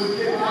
Look at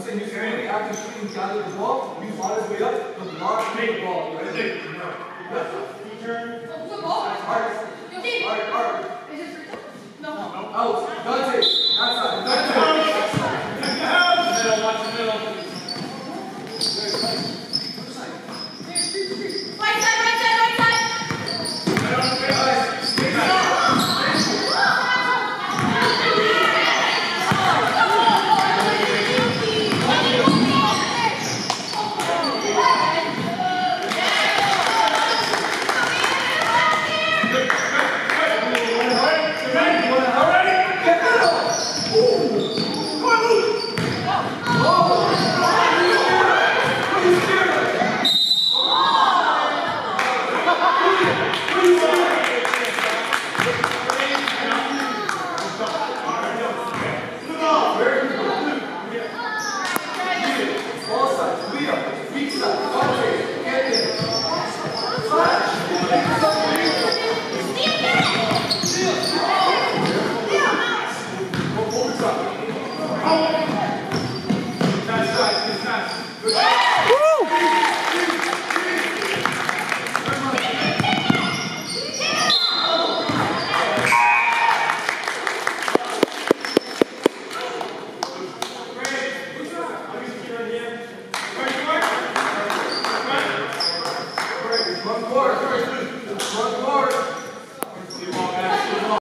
I'm saying you can only act of shooting inside of the ball, you fly this way up, but not make ball, right? Big. No. Feature. No. No. Out. Outside. Outside. Middle, watch the middle.